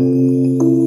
Música